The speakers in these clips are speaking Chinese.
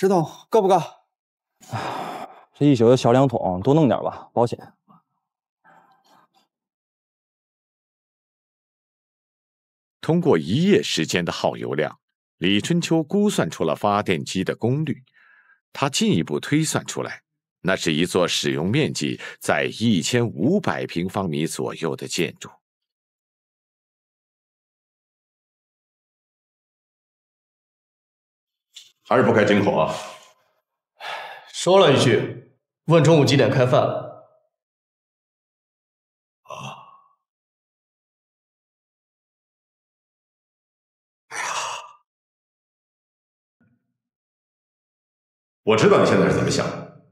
十桶够不够？这一宿的小两桶，多弄点吧，保险。通过一夜时间的耗油量，李春秋估算出了发电机的功率。他进一步推算出来，那是一座使用面积在一千五百平方米左右的建筑。还是不开金口啊？说了一句，问中午几点开饭。啊！哎呀，我知道你现在是怎么想的。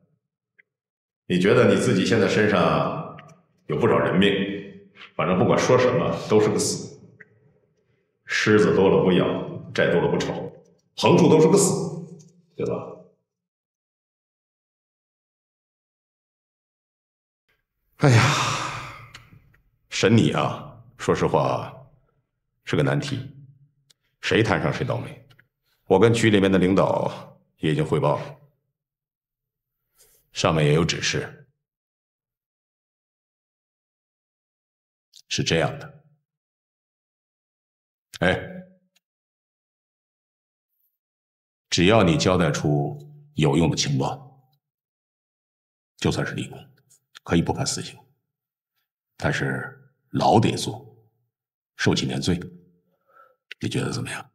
你觉得你自己现在身上有不少人命，反正不管说什么都是个死。虱子多了不咬，债多了不愁。横竖都是个死，对吧？哎呀，审你啊，说实话是个难题，谁摊上谁倒霉。我跟局里面的领导也已经汇报了，上面也有指示，是这样的。哎。只要你交代出有用的情报，就算是立功，可以不判死刑，但是牢得坐，受几年罪，你觉得怎么样？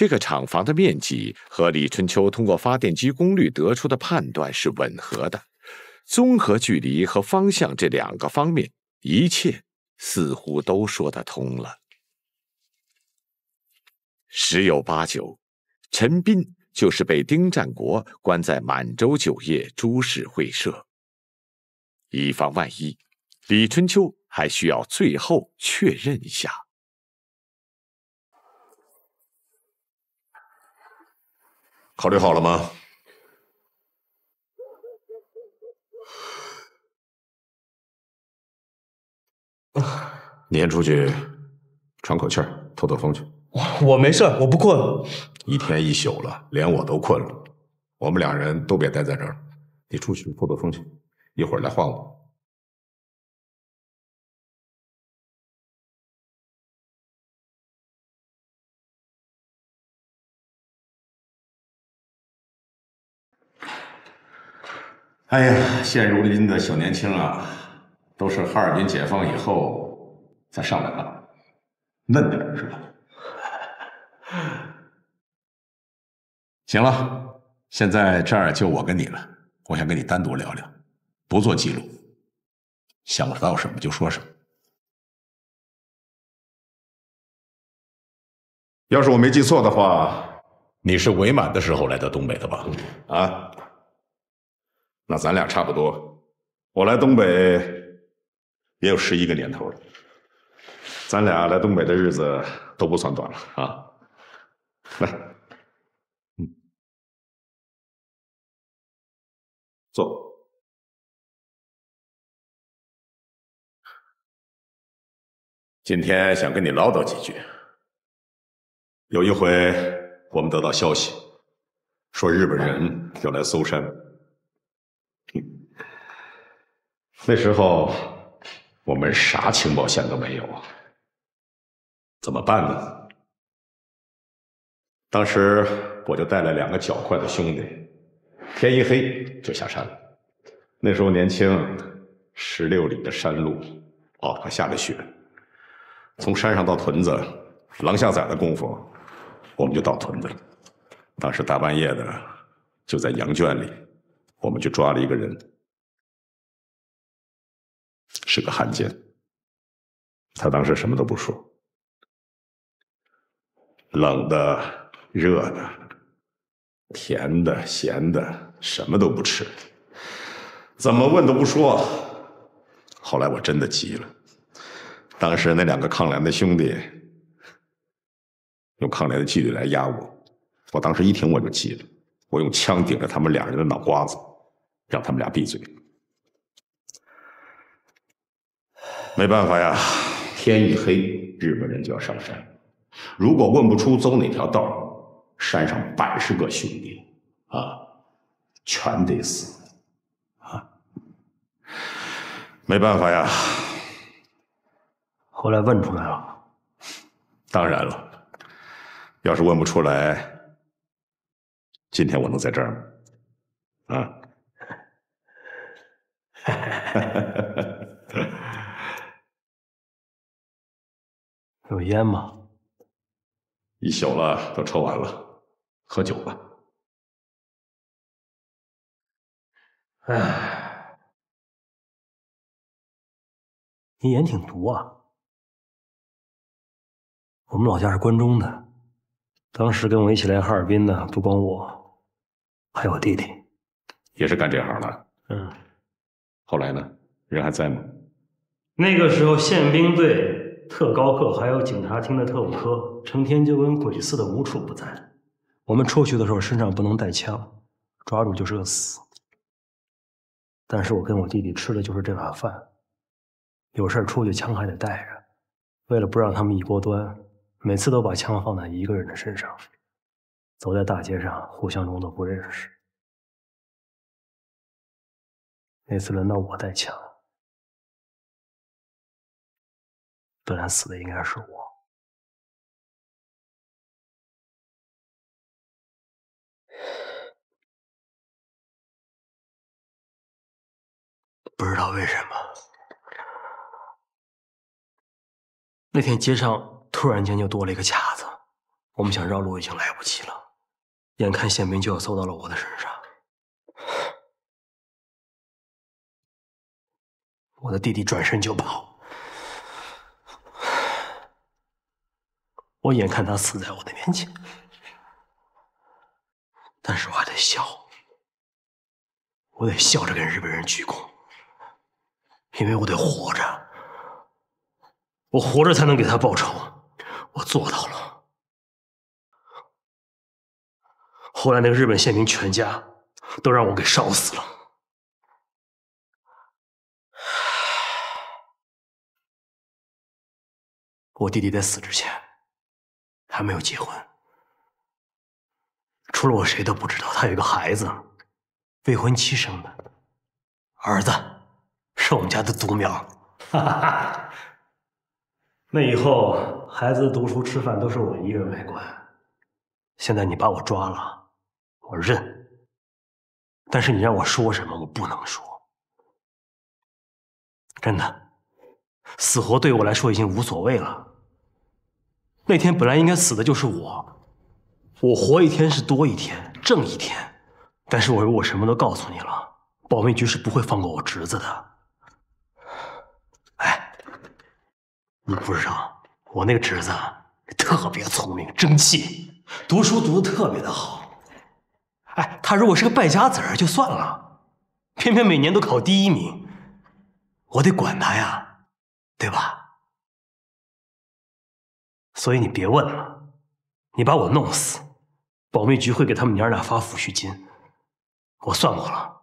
这个厂房的面积和李春秋通过发电机功率得出的判断是吻合的，综合距离和方向这两个方面，一切似乎都说得通了。十有八九，陈斌就是被丁占国关在满洲酒业株式会社。以防万一，李春秋还需要最后确认一下。考虑好了吗？你先出去喘口气儿，透透风去。我我没事，我不困。一天一宿了，连我都困了。我们两人都别待在这儿，你出去透透风去，一会儿来换我。哎呀，现如今的小年轻啊，都是哈尔滨解放以后才上来的，嫩点是吧？行了，现在这儿就我跟你了，我想跟你单独聊聊，不做记录，想到什么就说什么。要是我没记错的话，你是伪满的时候来到东北的吧？啊？那咱俩差不多，我来东北也有十一个年头了，咱俩来东北的日子都不算短了啊！来，嗯，坐。今天想跟你唠叨几句。有一回我们得到消息，说日本人要来搜山。那时候我们啥情报线都没有啊，怎么办呢？当时我就带了两个较快的兄弟，天一黑就下山了。那时候年轻，十六里的山路，哦，还下着雪。从山上到屯子，狼下崽的功夫，我们就到屯子了。当时大半夜的，就在羊圈里，我们就抓了一个人。是个汉奸，他当时什么都不说，冷的、热的、甜的、咸的，什么都不吃，怎么问都不说。后来我真的急了，当时那两个抗联的兄弟用抗联的纪律来压我。我当时一听我就急了，我用枪顶着他们俩人的脑瓜子，让他们俩闭嘴。没办法呀，天一黑，日本人就要上山。如果问不出走哪条道，山上百十个兄弟啊，全得死啊！没办法呀。后来问出来了，当然了，要是问不出来，今天我能在这儿吗？啊？有烟吗？一宿了，都抽完了，喝酒吧。哎，你眼挺毒啊！我们老家是关中的，当时跟我一起来哈尔滨的不光我，还有我弟弟，也是干这行的。嗯，后来呢？人还在吗？那个时候宪兵队。特高课还有警察厅的特务科，成天就跟鬼似的无处不在。我们出去的时候身上不能带枪，抓住就是个死。但是我跟我弟弟吃的就是这碗饭，有事出去枪还得带着，为了不让他们一锅端，每次都把枪放在一个人的身上，走在大街上互相装作不认识。那次轮到我带枪。本来死的应该是我，不知道为什么，那天街上突然间就多了一个卡子，我们想绕路已经来不及了，眼看宪兵就要搜到了我的身上，我的弟弟转身就跑。我眼看他死在我的面前，但是我还得笑，我得笑着跟日本人鞠躬，因为我得活着，我活着才能给他报仇，我做到了。后来那个日本宪兵全家都让我给烧死了，我弟弟在死之前。还没有结婚，除了我谁都不知道。他有一个孩子，未婚妻生的儿子，是我们家的独苗。哈哈哈！那以后孩子读书吃饭都是我一个人来管。现在你把我抓了，我认。但是你让我说什么，我不能说。真的，死活对我来说已经无所谓了。那天本来应该死的就是我，我活一天是多一天，挣一天。但是我我什么都告诉你了，保密局是不会放过我侄子的。哎，你不知道，我那个侄子特别聪明，争气，读书读的特别的好。哎，他如果是个败家子儿就算了，偏偏每年都考第一名，我得管他呀，对吧？所以你别问了，你把我弄死，保密局会给他们娘俩发抚恤金。我算过了，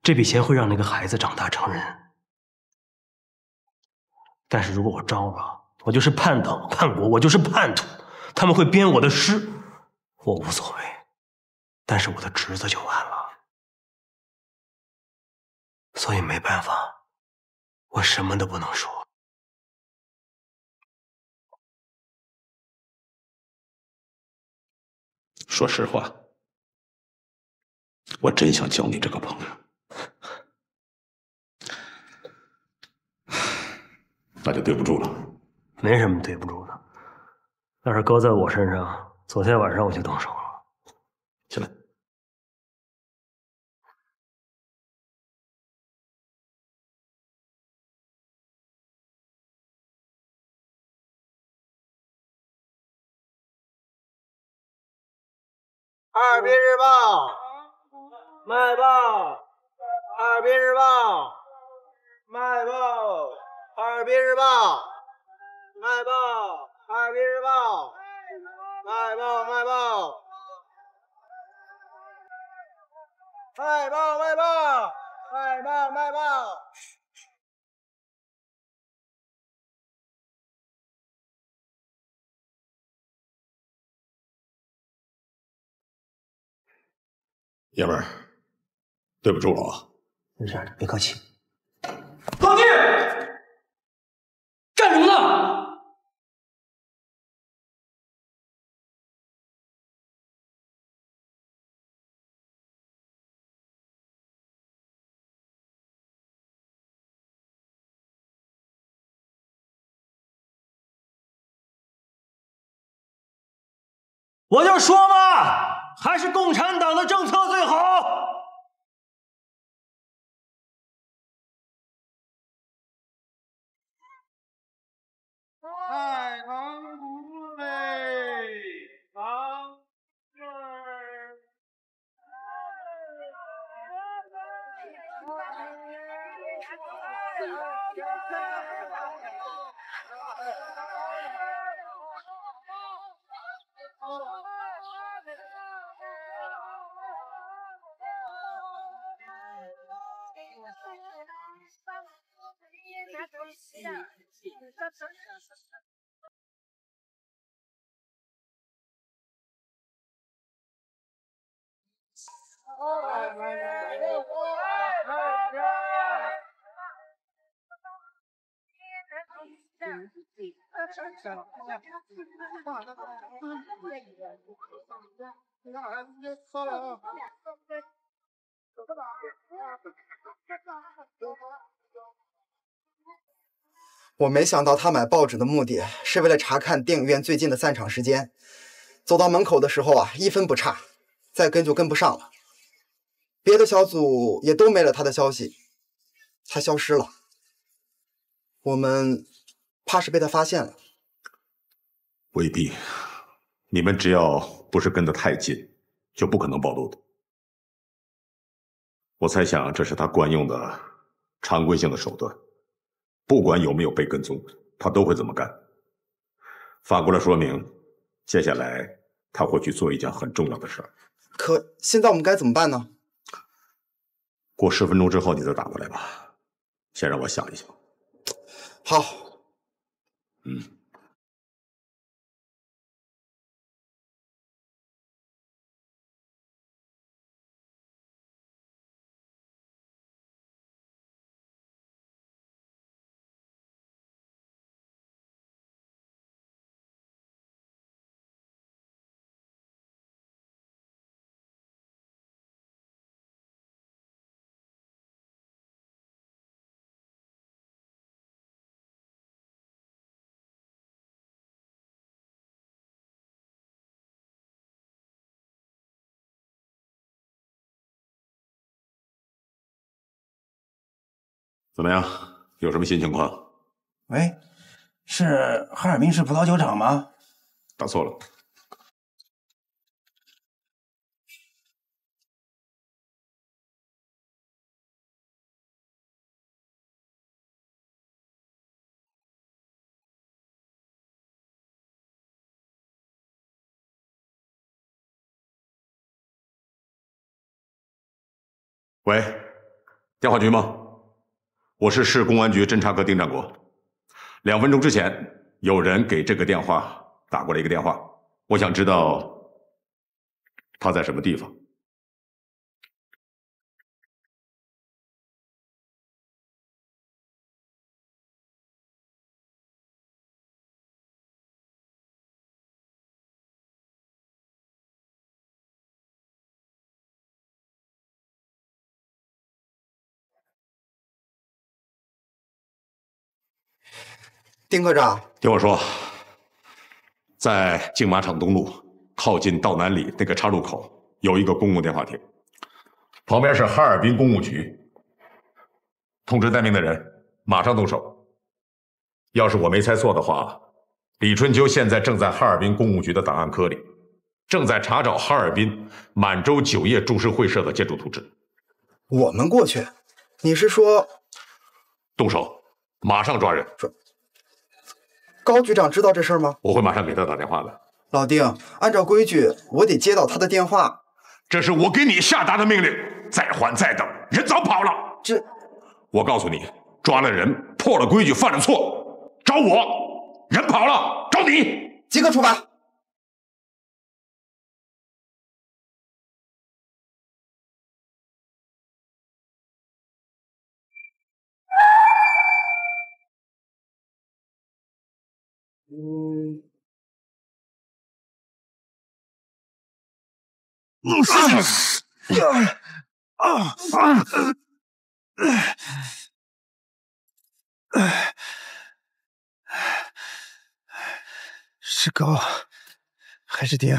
这笔钱会让那个孩子长大成人。但是如果我招了，我就是叛党叛国，我就是叛徒，他们会编我的诗，我无所谓。但是我的侄子就完了，所以没办法，我什么都不能说。说实话，我真想交你这个朋友，那就对不住了。没什么对不住的，要是搁在我身上，昨天晚上我就动手了。哈尔滨日报，卖报，哈尔滨日报，卖报，哈尔滨日报，卖报，哈尔滨日报，卖报卖报，卖报卖报，卖报卖报。爷们儿，对不住了啊！没事，别客气。老弟！干什么呢？我就说嘛，还是共产党的政策最好。太堂鼓嘞，堂妹儿。我没想到他买报纸的目的是为了查看电影院最近的散场时间。走到门口的时候啊，一分不差，再跟就跟不上了。别的小组也都没了他的消息，他消失了。我们怕是被他发现了。未必，你们只要不是跟得太近，就不可能暴露的。我猜想这是他惯用的常规性的手段，不管有没有被跟踪，他都会这么干。反过来说明，接下来他会去做一件很重要的事儿。可现在我们该怎么办呢？过十分钟之后你再打过来吧，先让我想一想。好，嗯。怎么样？有什么新情况？喂，是哈尔滨市葡萄酒厂吗？打错了。喂，电话局吗？我是市公安局侦查科丁占国。两分钟之前，有人给这个电话打过来一个电话，我想知道他在什么地方。丁科长，听我说，在竞马场东路靠近道南里那个岔路口有一个公共电话亭，旁边是哈尔滨公务局。通知待命的人马上动手。要是我没猜错的话，李春秋现在正在哈尔滨公务局的档案科里，正在查找哈尔滨满洲酒业株式会社的建筑图纸。我们过去，你是说动手，马上抓人。高局长知道这事儿吗？我会马上给他打电话的。老丁，按照规矩，我得接到他的电话。这是我给你下达的命令，再缓再等，人早跑了。这，我告诉你，抓了人，破了规矩，犯了错，找我；人跑了，找你。即刻出发。嗯。啊啊！是高还是丁？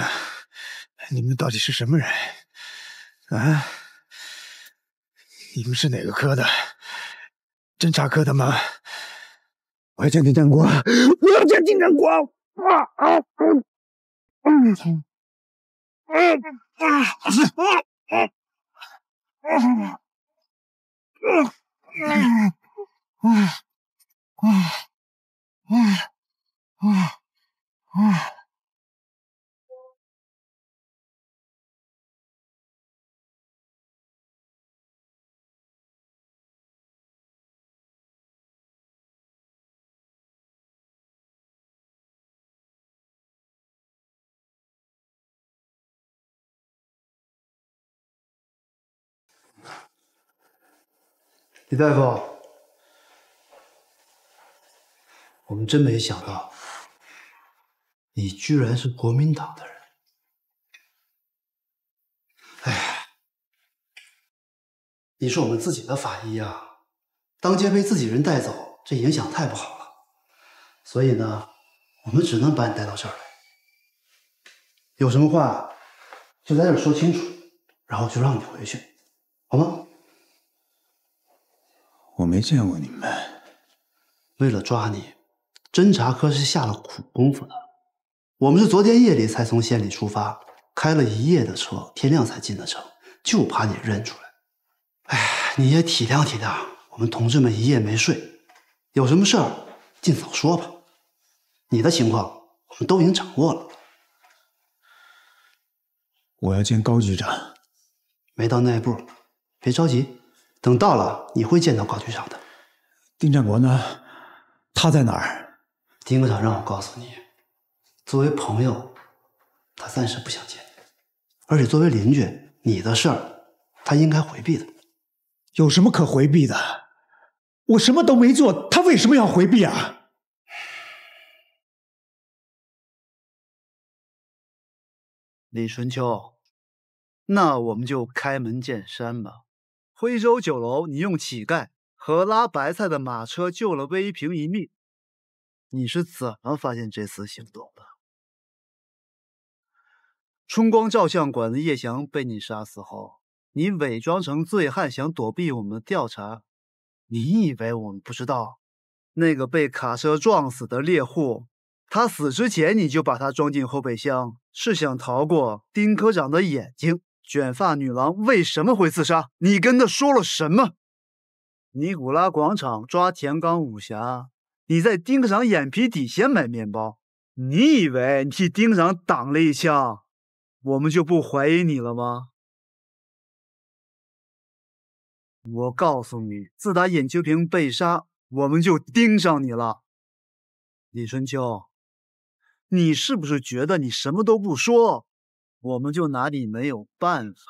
你们到底是什么人？啊？你们是哪个科的？侦察科的吗？我要见金针菇，我要见金针菇！啊啊啊！嗯，嗯啊啊啊啊啊！啊啊啊啊啊！李大夫，我们真没想到，你居然是国民党的人。哎呀，你是我们自己的法医啊，当街被自己人带走，这影响太不好了。所以呢，我们只能把你带到这儿来。有什么话就在这儿说清楚，然后就让你回去，好吗？我没见过你们。为了抓你，侦查科是下了苦功夫的。我们是昨天夜里才从县里出发，开了一夜的车，天亮才进的城，就怕你认出来。哎，你也体谅体谅，我们同志们一夜没睡，有什么事儿尽早说吧。你的情况我们都已经掌握了。我要见高局长。没到那一步，别着急。等到了，你会见到高局长的。丁占国呢？他在哪儿？丁科长让我告诉你，作为朋友，他暂时不想见你。而且作为邻居，你的事儿他应该回避的。有什么可回避的？我什么都没做，他为什么要回避啊？李春秋，那我们就开门见山吧。徽州酒楼，你用乞丐和拉白菜的马车救了魏一平一命，你是怎么发现这次行动的？春光照相馆的叶翔被你杀死后，你伪装成醉汉想躲避我们的调查，你以为我们不知道？那个被卡车撞死的猎户，他死之前你就把他装进后备箱，是想逃过丁科长的眼睛。卷发女郎为什么会自杀？你跟她说了什么？尼古拉广场抓田刚武侠，你在丁科长眼皮底下买面包。你以为你替丁科长挡了一枪，我们就不怀疑你了吗？我告诉你，自打尹秋平被杀，我们就盯上你了。李春秋，你是不是觉得你什么都不说？我们就拿你没有办法。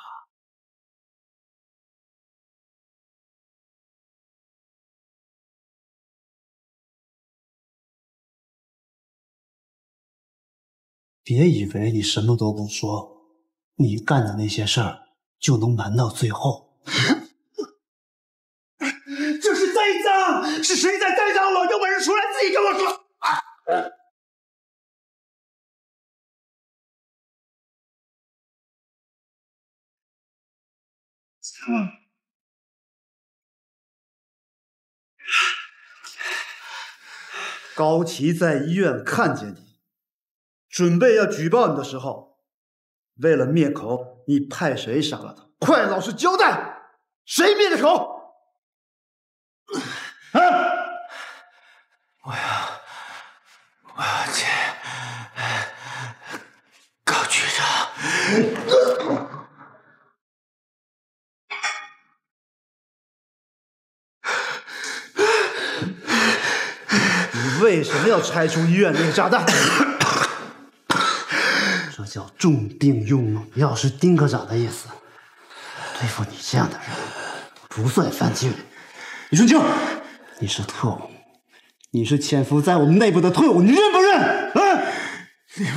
别以为你什么都不说，你干的那些事儿就能瞒到最后。这是栽赃，是谁在栽赃我？有本事出来自己跟我说。高奇在医院看见你，准备要举报你的时候，为了灭口，你派谁杀了他？快老实交代，谁灭的口？啊！我要，我要见为什么要拆除医院那个炸弹？这叫重定用猛药，是丁科长的意思。对付你这样的人，不算犯罪。李春秋，你是特务，你是潜伏在我们内部的特务，你认不认？啊！你们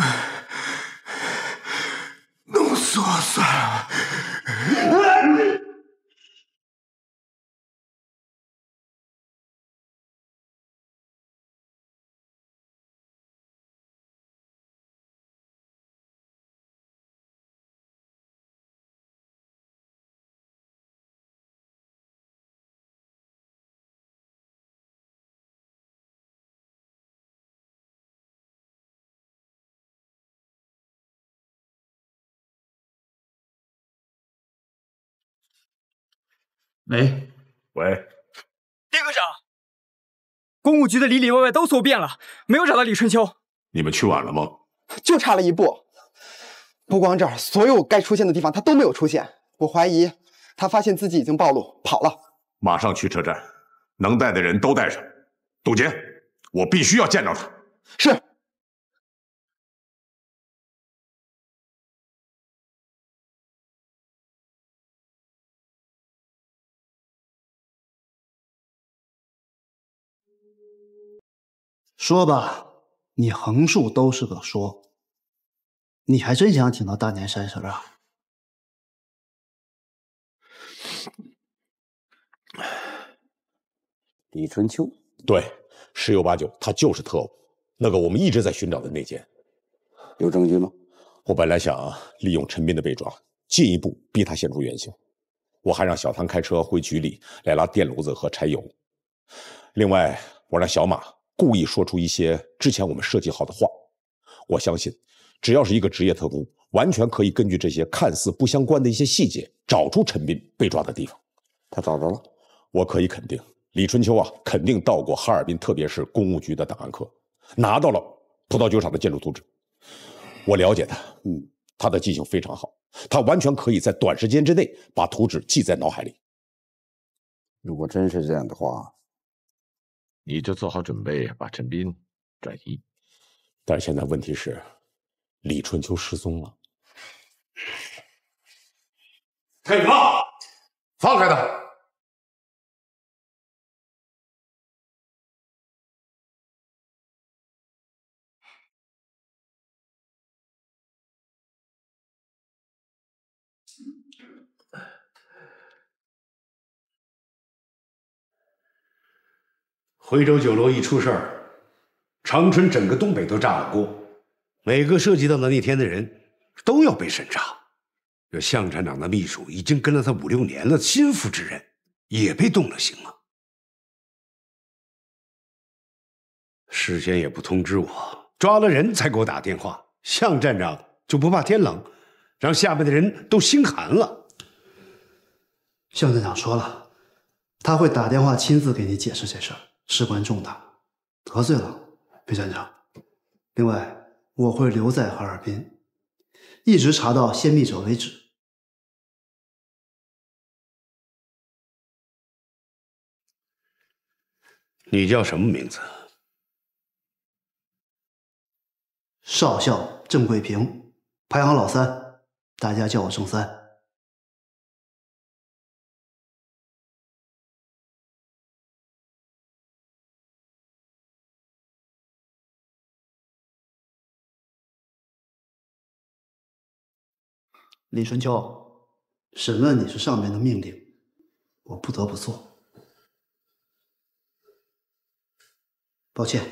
弄死我算了。喂，喂，丁科长，公务局的里里外外都搜遍了，没有找到李春秋。你们去晚了吗？就差了一步。不光这儿，所有该出现的地方他都没有出现。我怀疑他发现自己已经暴露，跑了。马上去车站，能带的人都带上。杜杰，我必须要见到他。是。说吧，你横竖都是个说。你还真想挺到大年三十啊？李春秋，对，十有八九他就是特务，那个我们一直在寻找的内奸。有证据吗？我本来想利用陈斌的被抓，进一步逼他现出原形。我还让小唐开车回局里来拉电炉子和柴油。另外，我让小马故意说出一些之前我们设计好的话。我相信，只要是一个职业特工，完全可以根据这些看似不相关的一些细节，找出陈斌被抓的地方。他找着了，我可以肯定，李春秋啊，肯定到过哈尔滨特别市公务局的档案科，拿到了葡萄酒厂的建筑图纸。我了解他，嗯，他的记性非常好，他完全可以在短时间之内把图纸记在脑海里。如果真是这样的话，你就做好准备把陈斌转移。但是现在问题是，李春秋失踪了。开放，放开他！徽州酒楼一出事儿，长春整个东北都炸了锅，每个涉及到的那天的人都要被审查。这向站长的秘书已经跟了他五六年了，心腹之人也被动了刑了。事先也不通知我，抓了人才给我打电话。向站长就不怕天冷，让下面的人都心寒了。向站长说了，他会打电话亲自给你解释这事儿，事关重大，得罪了裴站长。另外，我会留在哈尔滨，一直查到泄密者为止。你叫什么名字？少校郑贵平，排行老三，大家叫我郑三。李春秋，审问你是上面的命令，我不得不做。抱歉。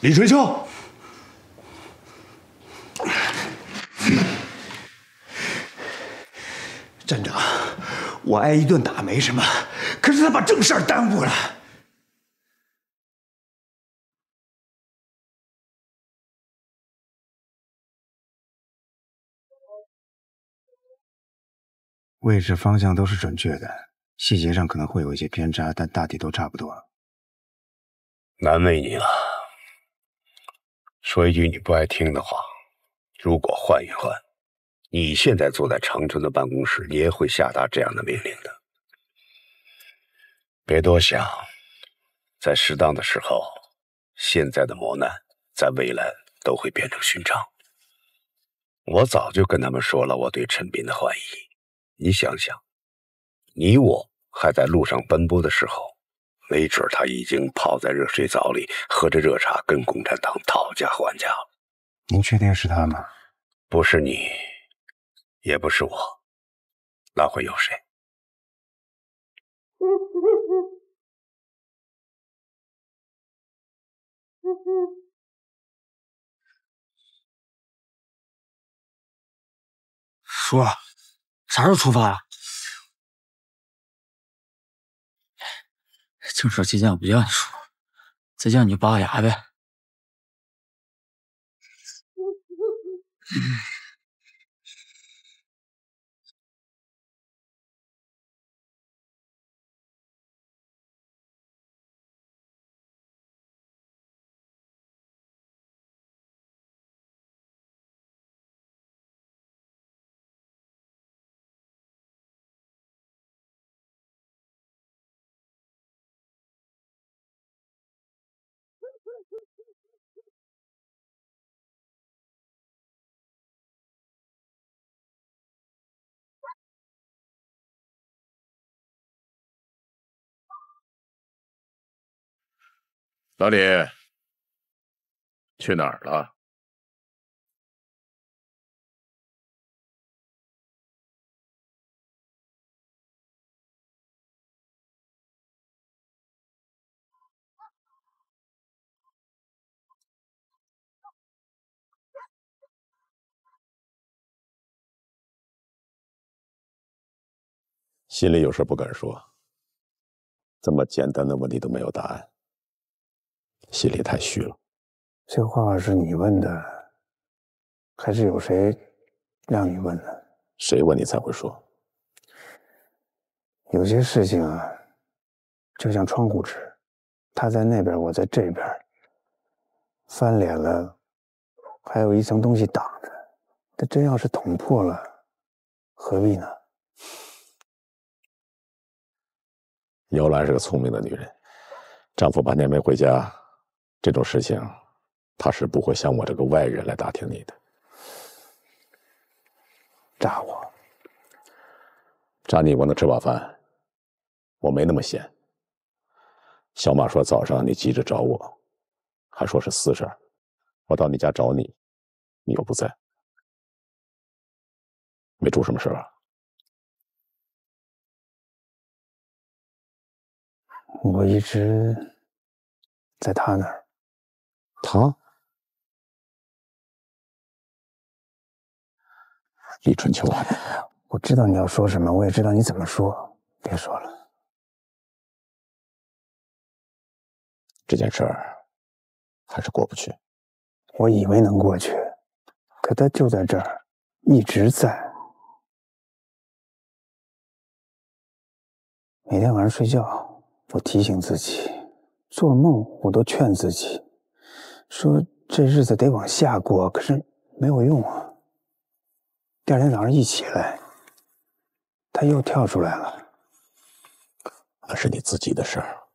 李春秋，站长，我挨一顿打没什么，可是他把正事儿耽误了。位置方向都是准确的，细节上可能会有一些偏差，但大体都差不多。难为你了。说一句你不爱听的话，如果换一换，你现在坐在长春的办公室，也会下达这样的命令的。别多想，在适当的时候，现在的磨难，在未来都会变成寻常。我早就跟他们说了我对陈斌的怀疑。你想想，你我还在路上奔波的时候，没准他已经泡在热水澡里，喝着热茶，跟共产党讨价还价了。您确定是他吗？不是你，也不是我，那会有谁？叔，啥时候出发呀？正说接见我不叫你叔，再叫你就拔个牙呗。老李，去哪儿了？心里有事不敢说，这么简单的问题都没有答案，心里太虚了。这话是你问的，还是有谁让你问的？谁问你才会说？有些事情啊，就像窗户纸，他在那边，我在这边，翻脸了，还有一层东西挡着。他真要是捅破了，何必呢？姚兰是个聪明的女人，丈夫半年没回家，这种事情，他是不会像我这个外人来打听你的。炸我，炸你我能吃饱饭，我没那么闲。小马说早上你急着找我，还说是私事儿，我到你家找你，你又不在，没出什么事吧？我一直在他那儿。他？李春秋啊！我知道你要说什么，我也知道你怎么说。别说了，这件事儿还是过不去。我以为能过去，可他就在这儿，一直在。每天晚上睡觉，我提醒自己；做梦，我都劝自己，说这日子得往下过。可是没有用啊。第二天早上一起来，他又跳出来了。那是你自己的事儿，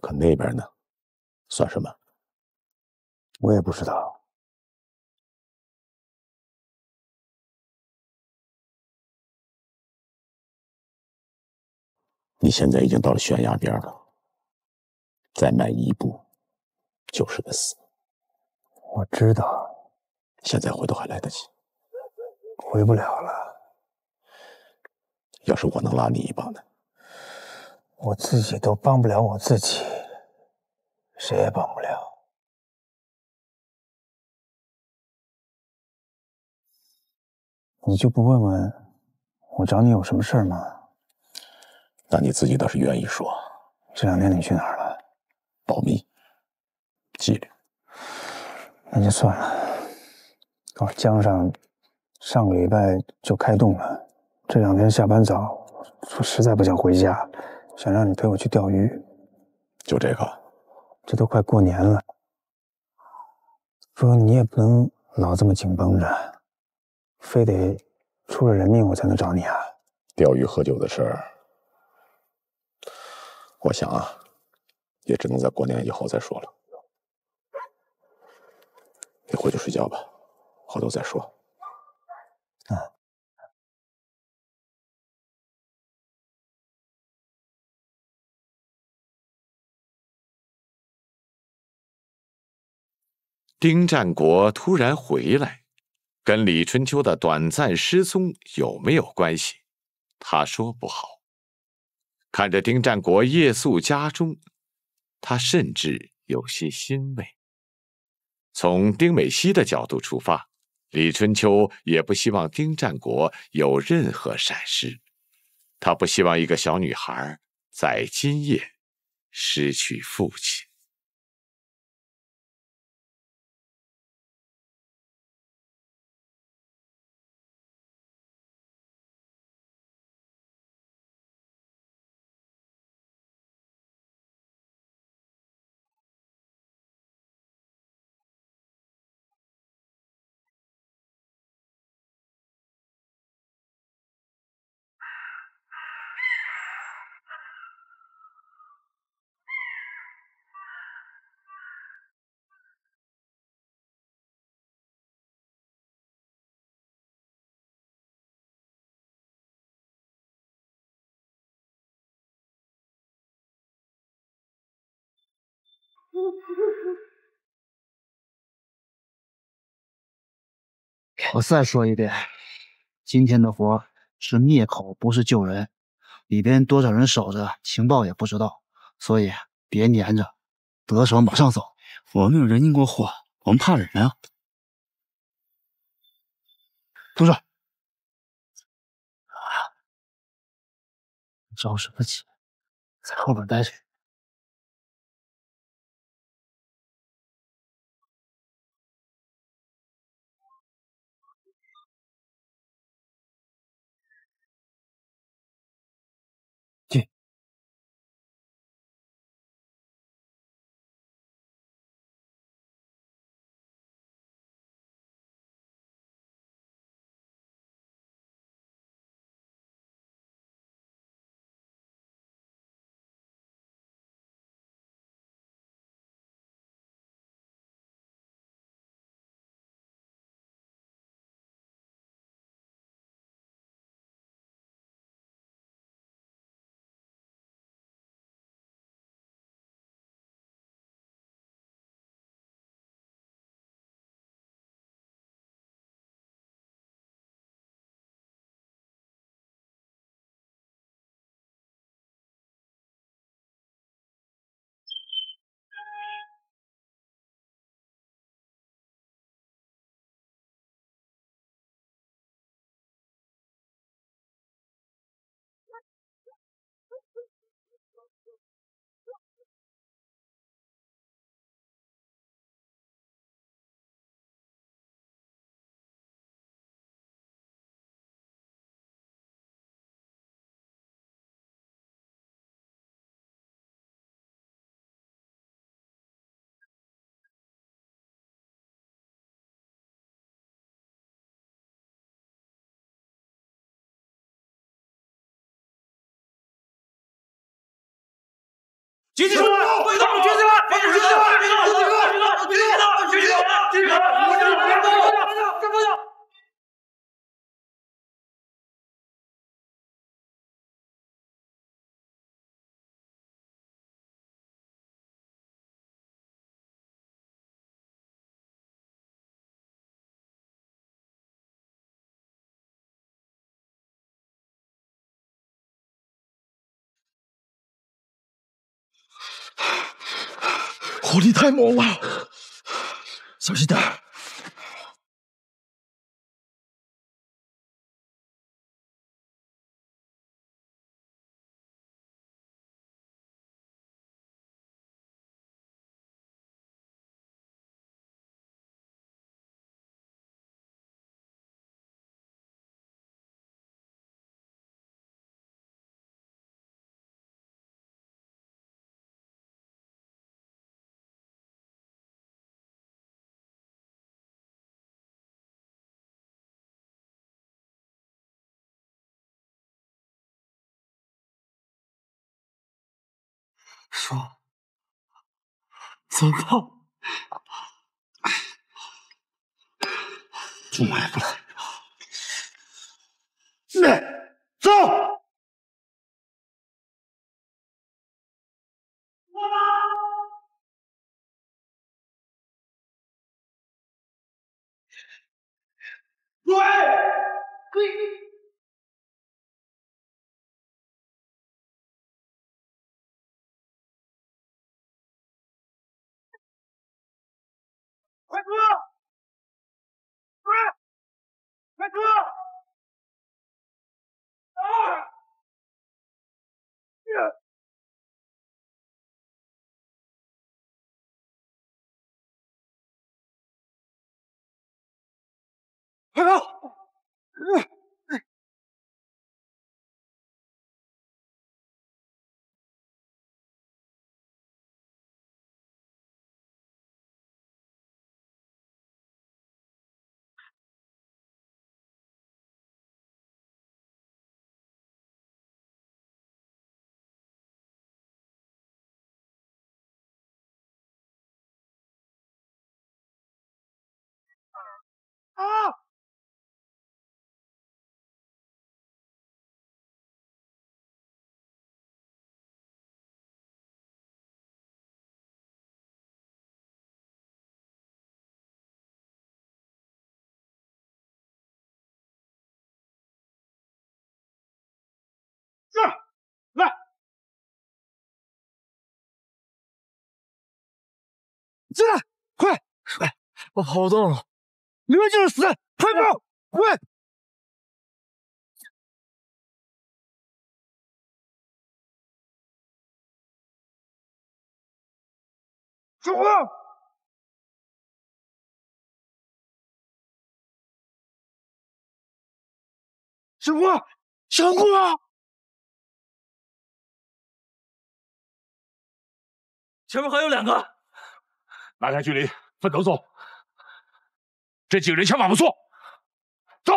可那边呢，算什么？我也不知道。你现在已经到了悬崖边了，再迈一步就是个死。我知道。现在回头还来得及。回不了了。要是我能拉你一把呢？我自己都帮不了我自己，谁也帮不了。你就不问问我找你有什么事儿吗？那你自己倒是愿意说。这两天你去哪儿了？保密，纪律。那就算了。哦，江上上个礼拜就开动了，这两天下班早，我实在不想回家，想让你陪我去钓鱼。就这个？这都快过年了，不过你也不能老这么紧绷着，非得出了人命我才能找你啊。钓鱼喝酒的事儿，我想啊，也只能在过年以后再说了。你回去睡觉吧，回头再说。啊。丁占国突然回来，跟李春秋的短暂失踪有没有关系？他说不好。看着丁占国夜宿家中，他甚至有些欣慰。从丁美熙的角度出发，李春秋也不希望丁战国有任何闪失。他不希望一个小女孩在今夜失去父亲。我再说一遍，今天的活是灭口，不是救人。里边多少人守着，情报也不知道，所以别粘着，得手马上走。我们有人进过货，我们怕人啊！住手！着什么急？在后边待着。举起手来！举起来！举起来！举起来！举起来！举起来！举起来！举起来！举起来！举起来！火力太猛了，小心点。说怎么办？就埋伏了。来，走。对，快快跑！进来，快！快，我跑不动了，里面就是死，快跑，快！出发！小郭，小郭，前面还有两个，拉开距离，分头走。这几个人枪法不错，走。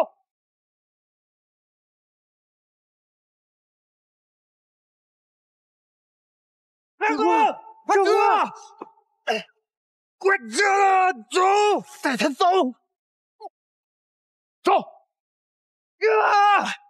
大哥，大哥，哎，快走，带他走，走。啊！